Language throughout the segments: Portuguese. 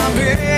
I'll be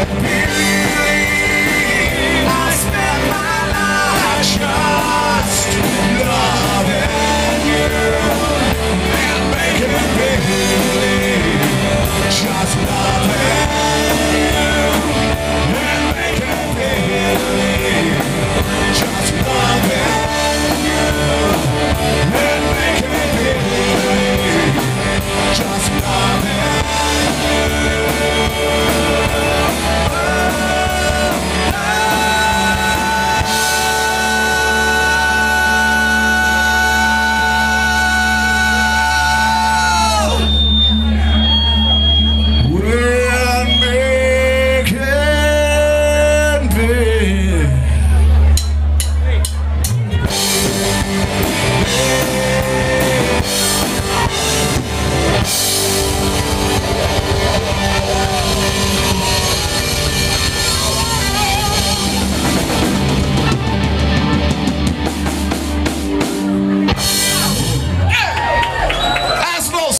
I'll